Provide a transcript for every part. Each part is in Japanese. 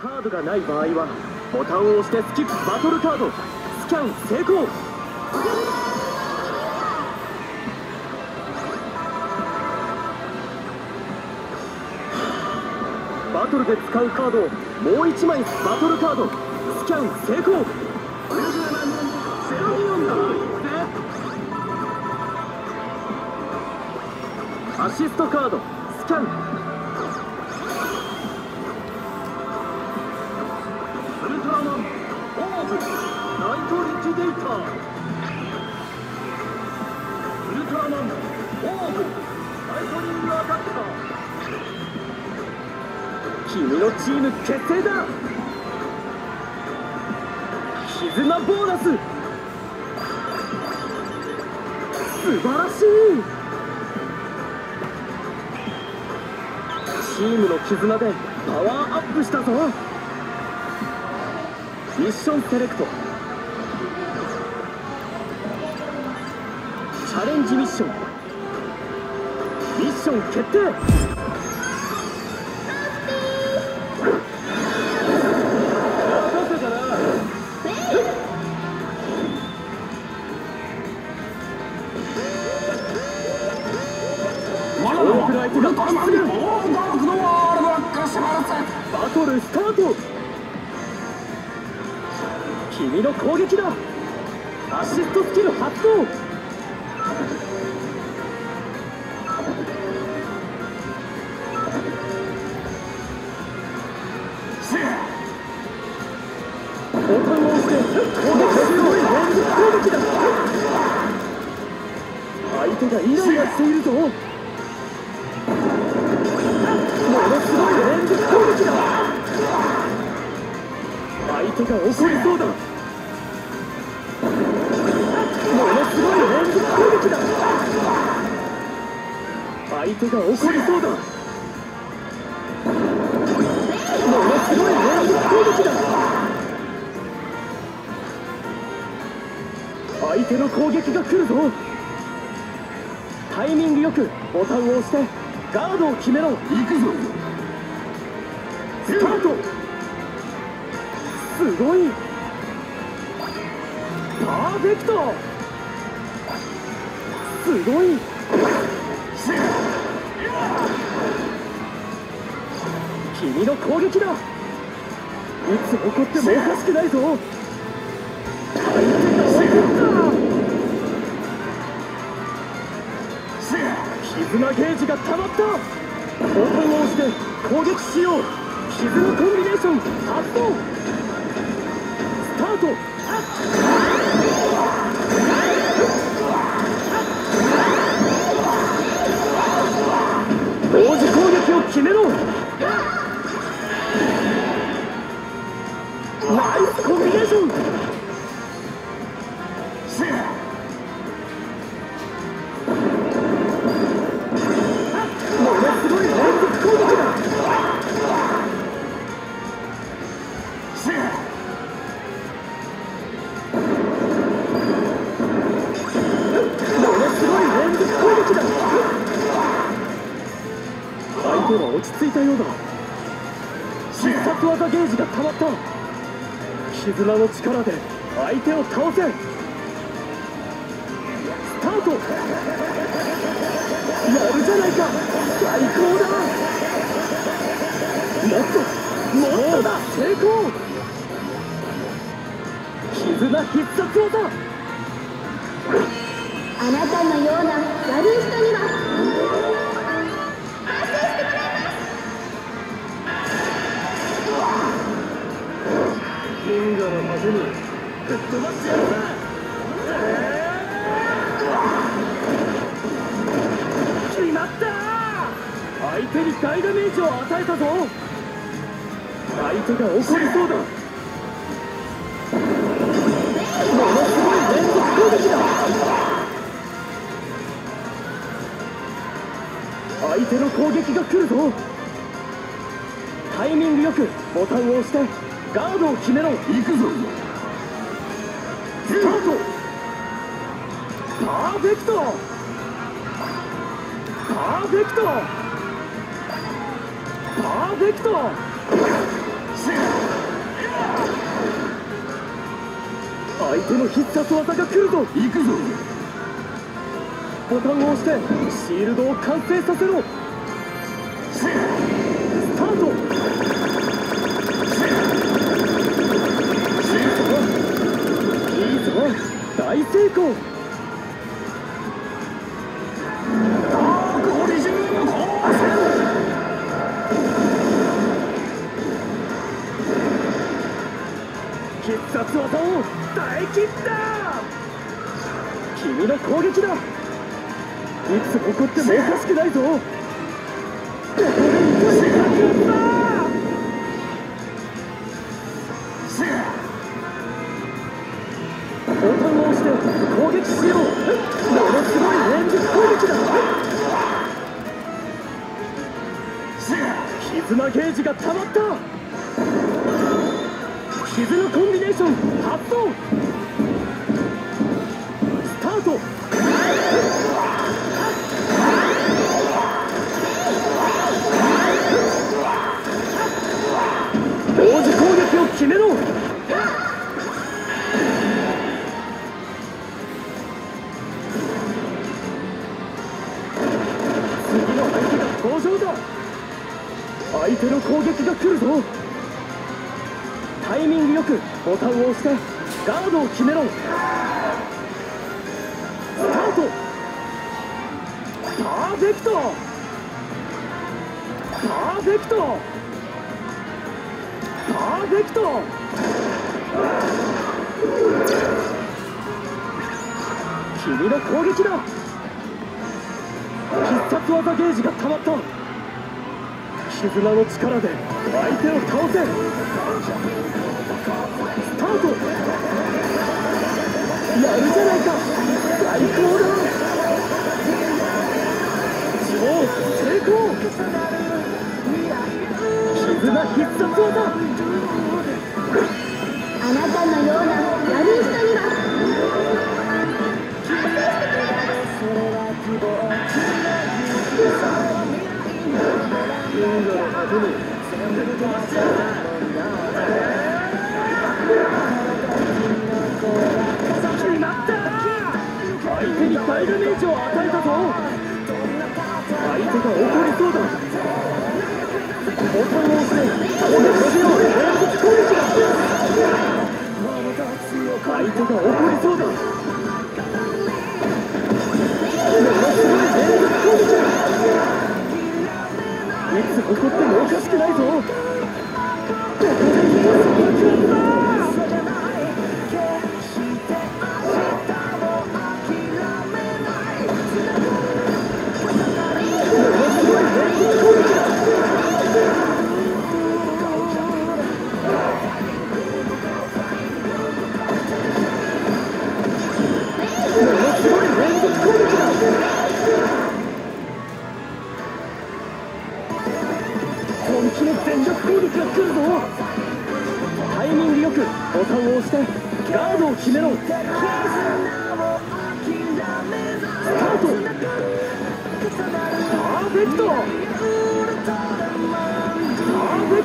カードがない場合はボタンを押してスキップバトルカードスキャン成功。バトルで使うカードをもう1枚バトルカードスキャン成功。アシストカードスキャン。君のチーム結成だ。絆ボーナス。素晴らしい。チームの絆でパワーアップしたぞ。ミッションセレクト。チャレンジミッション。ミッション決定。多くの相手がバッするバトルスタート。君の攻撃だアシストスキル発動相手がイライラしているぞ。相手が怒りそうだものすごい連続攻撃だ。相手が怒りそうだものすごい連続攻撃だ。相手の攻撃が来るぞ。タイミングよくボタンを押してガードを決めろ。行くぞ。スタートすごい。パーフェクト。すごい。い君の攻撃だ。いつ起こってもおかしくないぞ。相手が怒った絆ゲージが溜まった。ボタンを押して攻撃しよう。絆コンビネーション発動。ート同時攻撃を決めろ。は落ち着いたようだ。必殺技ゲージが溜まった。絆の力で相手を倒せ。スタート。やるじゃないか。最高だ。もっともっとだ。成功。絆必殺技。あなたのような悪い人には決まった相手に大ダメージを与えたぞ相手が怒りそうだ。ものすごい連続攻撃だ。相手の攻撃が来るぞ。タイミングよくボタンを押してガードを決めろ。行くぞ。スタートパーフェクトパーフェクトパーフェクト相手の必殺技が来るぞ行くぞボタンを押してシールドを完成させろ君の攻撃だ。いつ起こってもおかしくないぞ。ここで一撃だボタンを押して攻撃しよう。ものすごい連続攻撃だ。絆ゲージが溜まった。傷のコンビネーション発動。ート。同時攻撃を決めろ。次の相手が登場だ。相手の攻撃が来るぞ。タイミングよくボタンを押してガードを決めろ。パーフェクトパーフェクトパーフェクト君の攻撃だ必殺技ゲージが溜まった。絆の力で相手を倒せ。スタートやるじゃないか。最高だ。絆必殺技あなたのような闇人相手が怒りそうだ。ボタンを押して攻撃しよう連続攻撃だ相手が怒り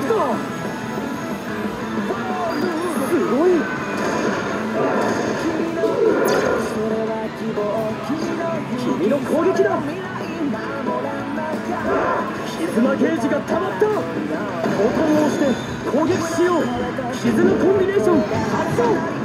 すごい。君の攻撃だ絆ゲージが溜まったボタンを押して攻撃しよう絆コンビネーション発動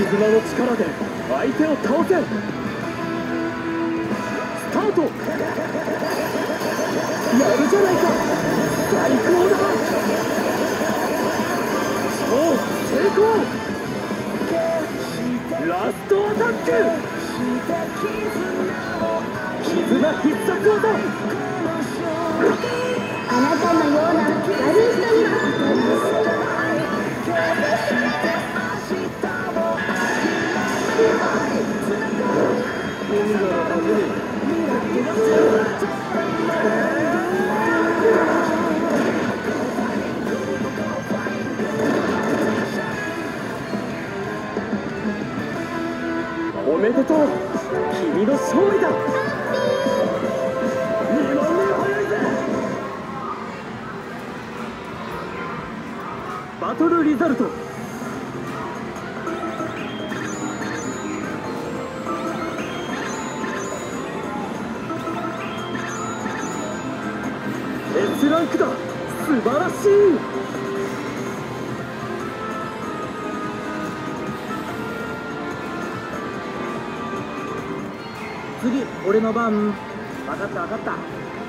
絆の力で相手を倒せ。スタート。やるじゃないか。最高だ。超成功。ラストアタック。絆必殺技。あなたのような悪い人にめでとう君の勝利だ。2万年早いぜバトルリザルト。ランクだ。素晴らしい。俺の番分かった分かった。